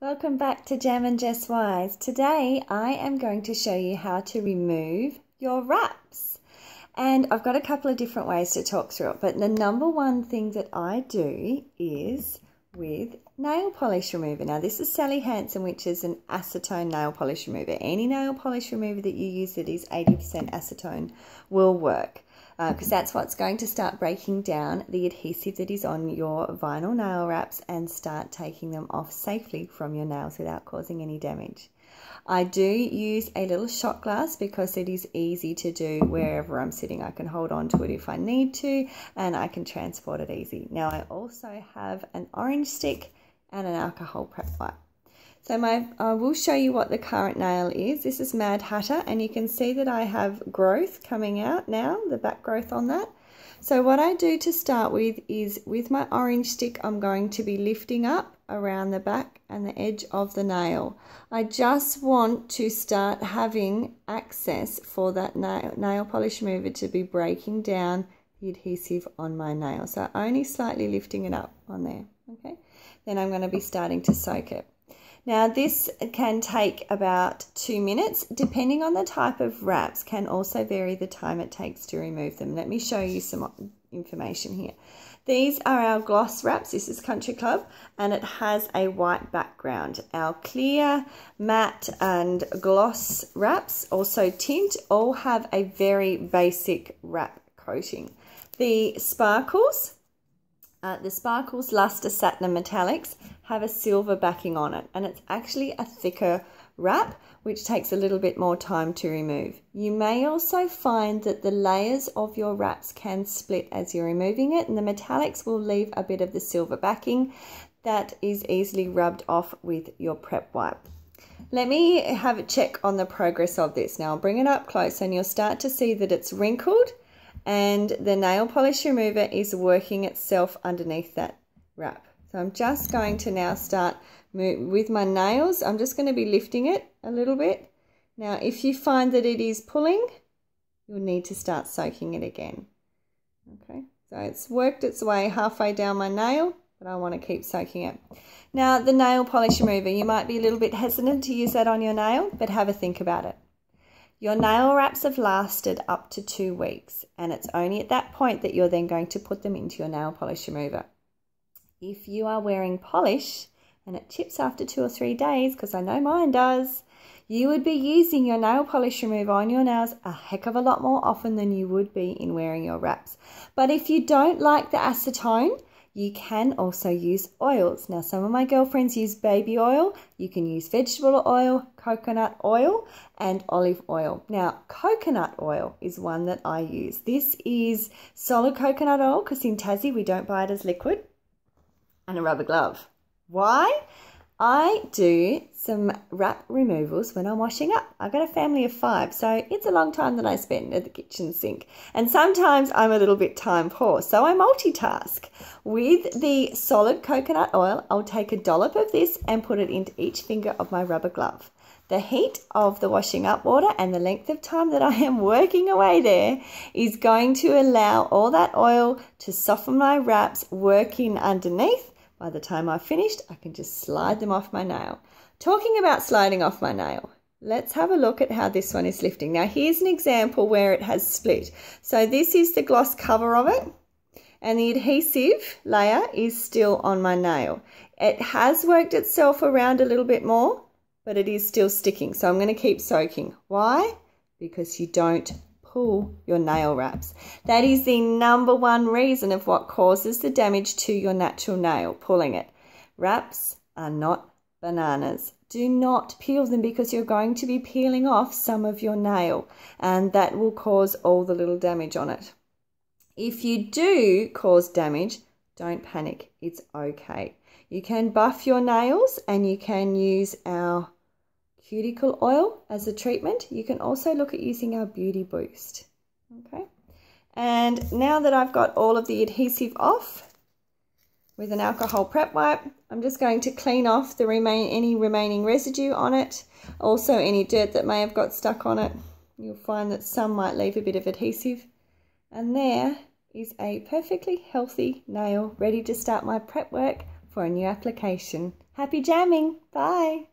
Welcome back to Jammin Jess Wise. Today I am going to show you how to remove your wraps. And I've got a couple of different ways to talk through it, but the number one thing that I do is with nail polish remover. Now this is Sally Hansen, which is an acetone nail polish remover. Any nail polish remover that you use that is 80% acetone will work because uh, that's what's going to start breaking down the adhesive that is on your vinyl nail wraps and start taking them off safely from your nails without causing any damage. I do use a little shot glass because it is easy to do wherever I'm sitting. I can hold on to it if I need to and I can transport it easy. Now I also have an orange stick and an alcohol prep wipe. So my, I will show you what the current nail is. This is Mad Hatter and you can see that I have growth coming out now, the back growth on that. So what I do to start with is with my orange stick, I'm going to be lifting up around the back and the edge of the nail. I just want to start having access for that nail, nail polish remover to be breaking down the adhesive on my nail. So only slightly lifting it up on there, okay? Then I'm going to be starting to soak it. Now this can take about two minutes, depending on the type of wraps, can also vary the time it takes to remove them. Let me show you some information here. These are our gloss wraps. This is Country Club and it has a white background. Our clear, matte and gloss wraps, also tint, all have a very basic wrap coating. The sparkles, uh, the Sparkles Luster Satin and Metallics have a silver backing on it and it's actually a thicker wrap which takes a little bit more time to remove. You may also find that the layers of your wraps can split as you're removing it and the metallics will leave a bit of the silver backing that is easily rubbed off with your prep wipe. Let me have a check on the progress of this. Now I'll bring it up close and you'll start to see that it's wrinkled and the nail polish remover is working itself underneath that wrap. So I'm just going to now start with my nails. I'm just going to be lifting it a little bit. Now, if you find that it is pulling, you'll need to start soaking it again. Okay, so it's worked its way halfway down my nail, but I want to keep soaking it. Now, the nail polish remover, you might be a little bit hesitant to use that on your nail, but have a think about it. Your nail wraps have lasted up to two weeks, and it's only at that point that you're then going to put them into your nail polish remover. If you are wearing polish and it chips after two or three days, because I know mine does, you would be using your nail polish remover on your nails a heck of a lot more often than you would be in wearing your wraps. But if you don't like the acetone, you can also use oils. Now, some of my girlfriends use baby oil. You can use vegetable oil, coconut oil, and olive oil. Now, coconut oil is one that I use. This is solid coconut oil because in Tassie we don't buy it as liquid and a rubber glove. Why? I do some wrap removals when I'm washing up. I've got a family of five, so it's a long time that I spend at the kitchen sink. And sometimes I'm a little bit time poor, so I multitask. With the solid coconut oil, I'll take a dollop of this and put it into each finger of my rubber glove. The heat of the washing up water and the length of time that I am working away there is going to allow all that oil to soften my wraps working underneath by the time I've finished, I can just slide them off my nail. Talking about sliding off my nail, let's have a look at how this one is lifting. Now here's an example where it has split. So this is the gloss cover of it and the adhesive layer is still on my nail. It has worked itself around a little bit more, but it is still sticking. So I'm going to keep soaking. Why? Because you don't pull your nail wraps. That is the number one reason of what causes the damage to your natural nail, pulling it. Wraps are not bananas. Do not peel them because you're going to be peeling off some of your nail and that will cause all the little damage on it. If you do cause damage, don't panic. It's okay. You can buff your nails and you can use our cuticle oil as a treatment. You can also look at using our Beauty Boost. Okay. And now that I've got all of the adhesive off with an alcohol prep wipe, I'm just going to clean off the remain any remaining residue on it. Also any dirt that may have got stuck on it. You'll find that some might leave a bit of adhesive. And there is a perfectly healthy nail ready to start my prep work for a new application. Happy jamming. Bye.